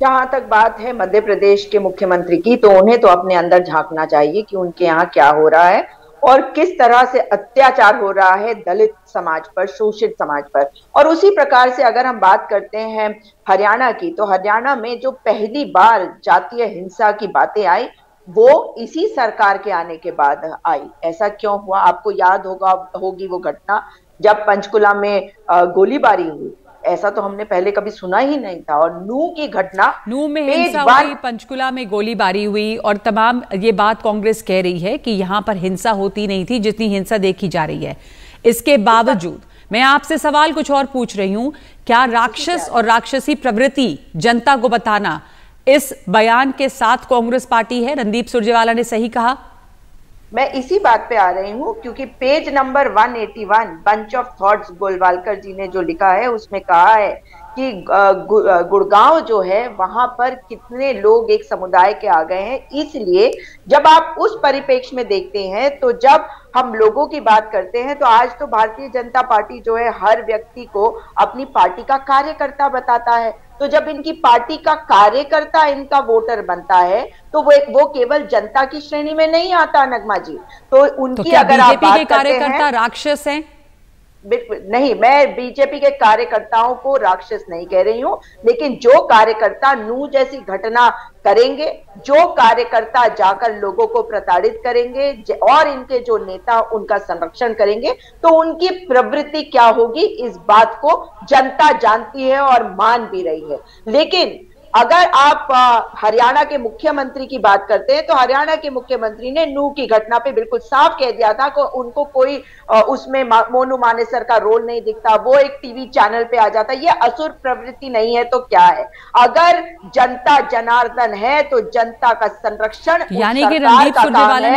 जहाँ तक बात है मध्य प्रदेश के मुख्यमंत्री की तो उन्हें तो अपने अंदर झांकना चाहिए कि उनके यहाँ क्या हो रहा है और किस तरह से अत्याचार हो रहा है दलित समाज पर, शोषित समाज पर। और उसी प्रकार से अगर हम बात करते हैं हरियाणा की तो हरियाणा में जो पहली बार जातीय हिंसा की बातें आई, वो इसी सरकार के आने के बाद आई। ऐसा क्यों हुआ? आपको याद होगा, होगी वो घटना, जब पंचकुला में गोलीबारी हुई। ऐसा तो हमने पहले कभी सुना ही नहीं था। और नू की घटना नू में हिंसा हुई पंचकुला में गोलीबारी हुई और तमाम ये बात कांग्रेस कह रही है कि यहाँ पर हिंसा होती नहीं थी जितनी हिंसा देखी जा रही है। इसके बावजूद मैं आपसे सवाल कुछ और पूछ रही हूँ क्या राक्षस और राक्षसी प्रवृत्ति जनता को बताना इस बयान के साथ कांग्रेस पार्टी है? रणदीप सुरजेवाला ने सही कहा। मैं इसी बात पे आ रही हूँ, क्योंकि page number 181 bunch of thoughts Golwalkar ji ने जो लिखा है, उसमें कहा है कि गुड़गांव जो है, वहाँ पर कितने लोग एक समुदाय के आ गए हैं। इसलिए जब आप उस परिप्रेक्ष्य में देखते हैं तो जब हम लोगों की बात करते हैं तो आज तो भारतीय जनता पार्टी जो है, हर व्यक्ति को अपनी पार्टी का कार्यकर्ता बताता है। तो जब इनकी पार्टी का कार्यकर्ता इनका वोटर बनता है तो वो वो केवल जनता की श्रेणी में नहीं आता नगमा जी। तो उनकी तो अगर आप बात कार्यकर्ता राक्षस हैं? नहीं, मैं बीजेपी के कार्यकर्ताओं को राक्षस नहीं कह रही हूँ, लेकिन जो कार्यकर्ता नू जैसी घटना करेंगे, जो कार्यकर्ता जाकर लोगों को प्रताड़ित करेंगे और इनके जो नेता उनका संरक्षण करेंगे तो उनकी प्रवृत्ति क्या होगी? इस बात को जनता जानती है और मान भी रही है। लेकिन अगर आप हरियाणा के मुख्यमंत्री की बात करते हैं तो हरियाणा के मुख्यमंत्री ने नू की घटना पे बिल्कुल साफ़ कह दिया था कि उनको कोई उसमें मोनू मानेसर का रोल नहीं दिखता वो एक टीवी चैनल पे आ जाता ये असुर प्रवृत्ति नहीं है तो क्या है? अगर जनता जनार्दन है तो जनता का संरक्षण यानी कि रणदीप सुरजेवाला